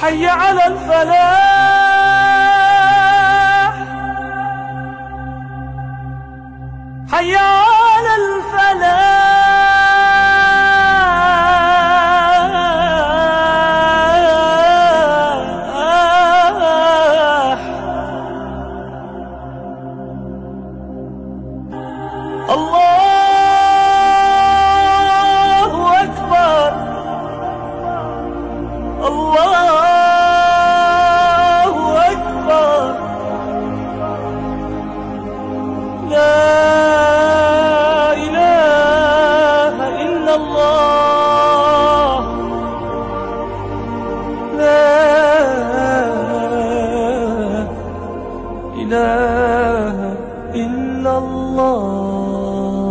حي على الفلاح. حي على الفلاح. الله الله إله إلا الله.